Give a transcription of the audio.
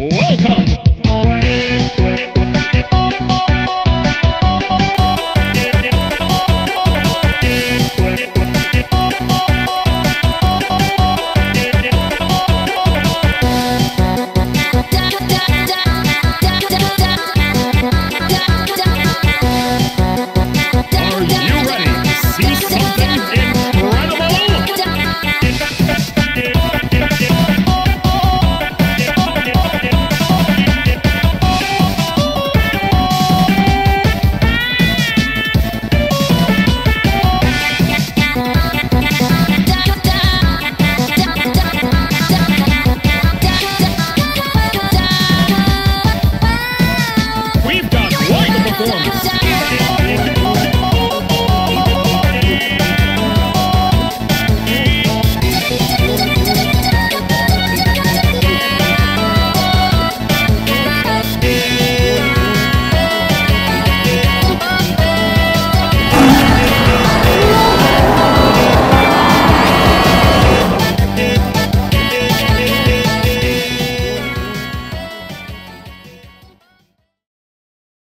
Welcome. 跟我。